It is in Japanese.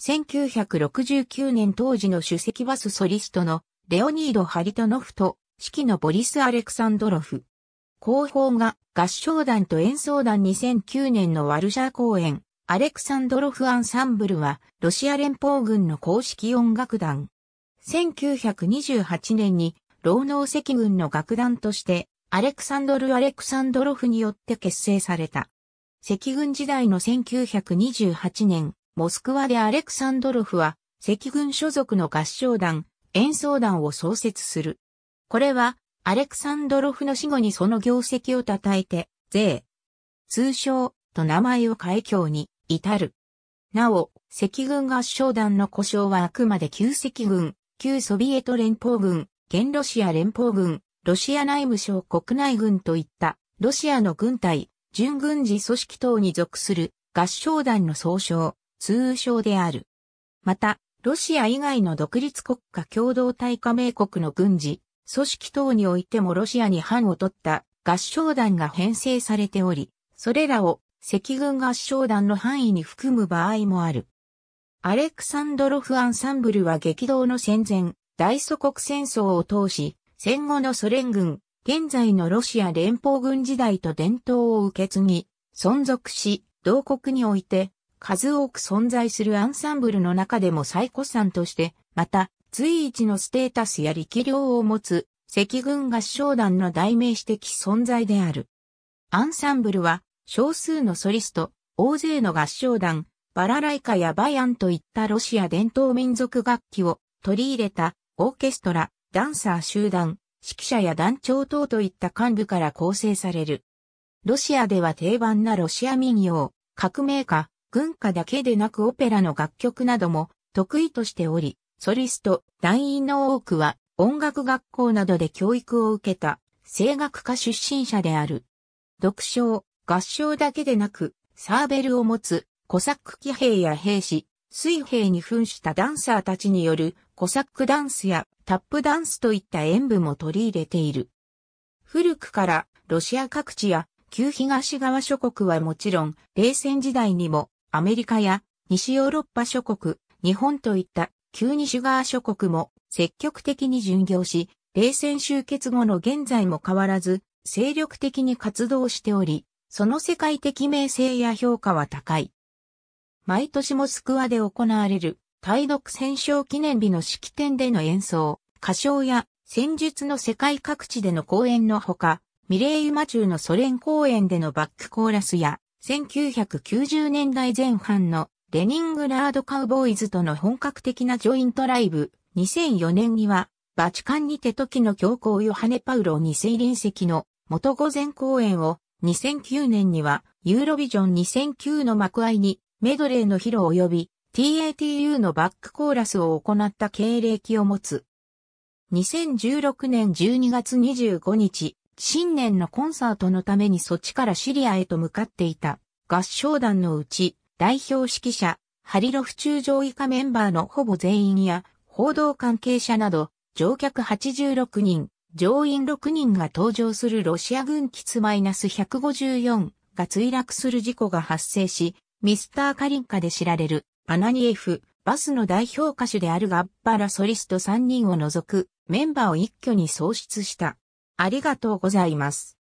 1969年当時の主席バスソリストのレオニード・ハリトノフと指揮のボリス・アレクサンドロフ。広報が合唱団と演奏団2009年のワルシャー公演、アレクサンドロフ・アンサンブルはロシア連邦軍の公式音楽団。1928年に労農赤軍の楽団としてアレクサンドル・アレクサンドロフによって結成された。赤軍時代の1928年、モスクワでアレクサンドロフは赤軍所属の合唱団、演奏団を創設する。これは、アレクサンドロフの死後にその業績を称えて、税、通称と名前を変え今日に至る。なお、赤軍合唱団の故障はあくまで旧赤軍、旧ソビエト連邦軍、現ロシア連邦軍、ロシア内務省国内軍といったロシアの軍隊、準軍事組織等に属する合唱団の総称、通称である。また、ロシア以外の独立国家共同体加盟国の軍事、組織等においてもロシアに反を取った合唱団が編成されており、それらを赤軍合唱団の範囲に含む場合もある。アレクサンドロフアンサンブルは激動の戦前、大祖国戦争を通し、戦後のソ連軍、現在のロシア連邦軍時代と伝統を受け継ぎ、存続し、同国において数多く存在するアンサンブルの中でも最古参として、また、随一のステータスや力量を持つ赤軍合唱団の代名詞的存在である。アンサンブルは少数のソリスト、大勢の合唱団、バラライカやバヤンといったロシア伝統民族楽器を取り入れたオーケストラ、ダンサー集団、指揮者や団長等といった幹部から構成される。ロシアでは定番なロシア民謡、革命家、軍歌だけでなくオペラの楽曲なども得意としており、ソリスト、団員の多くは音楽学校などで教育を受けた声楽家出身者である。読唱、合唱だけでなく、サーベルを持つコサック騎兵や兵士、水兵に扮したダンサーたちによるコサックダンスやタップダンスといった演舞も取り入れている。古くからロシア各地や旧東側諸国はもちろん、冷戦時代にもアメリカや西ヨーロッパ諸国、日本といった旧西側諸国も積極的に巡業し、冷戦終結後の現在も変わらず、精力的に活動しており、その世界的名声や評価は高い。毎年モスクワで行われる対独戦勝記念日の式典での演奏、歌唱や戦術の世界各地での公演のほか、ミレーユマチューのソ連公演でのバックコーラスや1990年代前半のレニングラードカウボーイズとの本格的なジョイントライブ、2004年には、バチカンにて時の教皇ヨハネ・パウロ二世臨席の元御前公演を、2009年には、ユーロビジョン。2009の幕合に、メドレーの披露及び、TATU のバックコーラスを行った経歴を持つ。2016年12月25日、新年のコンサートのためにそっちからシリアへと向かっていた合唱団のうち代表指揮者、ハリロフ中将以下メンバーのほぼ全員や報道関係者など乗客86人、乗員6人が搭乗するロシア軍機ツ -154 が墜落する事故が発生し、ミスターカリンカで知られるアナニエフ、バスの代表歌手であるガッバラソリスト3人を除くメンバーを一挙に喪失した。ありがとうございます。